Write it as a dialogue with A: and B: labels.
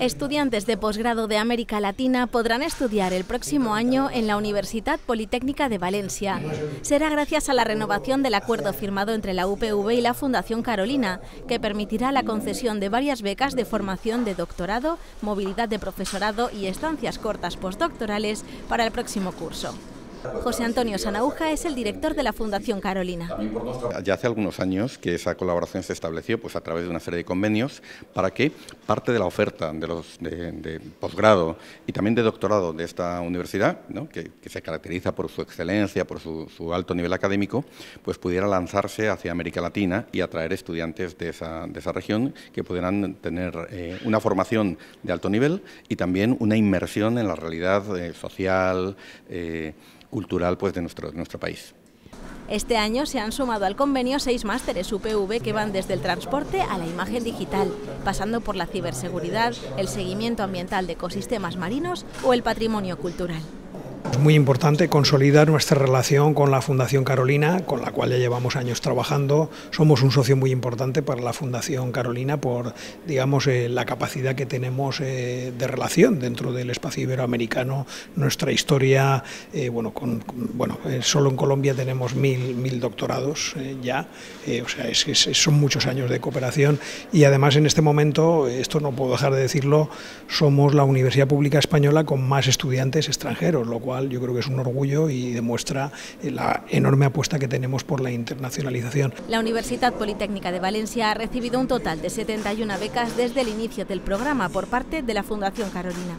A: Estudiantes de posgrado de América Latina podrán estudiar el próximo año en la Universidad Politécnica de Valencia. Será gracias a la renovación del acuerdo firmado entre la UPV y la Fundación Carolina, que permitirá la concesión de varias becas de formación de doctorado, movilidad de profesorado y estancias cortas postdoctorales para el próximo curso. José Antonio Sanauja es el director de la Fundación Carolina.
B: Ya hace algunos años que esa colaboración se estableció pues, a través de una serie de convenios para que parte de la oferta de, los, de, posgrado y también de doctorado de esta universidad, que, se caracteriza por su excelencia, por su, alto nivel académico, pues pudiera lanzarse hacia América Latina y atraer estudiantes de esa, de esa región que pudieran tener eh, una formación de alto nivel y también una inmersión en la realidad eh, social, eh, cultural pues, de nuestro, nuestro país.
A: Este año se han sumado al convenio seis másteres UPV que van desde el transporte a la imagen digital, pasando por la ciberseguridad, el seguimiento ambiental de ecosistemas marinos o el patrimonio cultural.
C: Es muy importante consolidar nuestra relación con la Fundación Carolina, con la cual ya llevamos años trabajando. Somos un socio muy importante para la Fundación Carolina por, digamos, eh, la capacidad que tenemos eh, de relación dentro del espacio iberoamericano, nuestra historia, eh, bueno, con, bueno solo en Colombia tenemos mil, mil doctorados ya, o sea, es, son muchos años de cooperación. Y además en este momento, esto no puedo dejar de decirlo, somos la Universidad Pública Española con más estudiantes extranjeros, lo yo creo que es un orgullo y demuestra la enorme apuesta que tenemos por la internacionalización.
A: La Universidad Politécnica de Valencia ha recibido un total de 71 becas desde el inicio del programa por parte de la Fundación Carolina.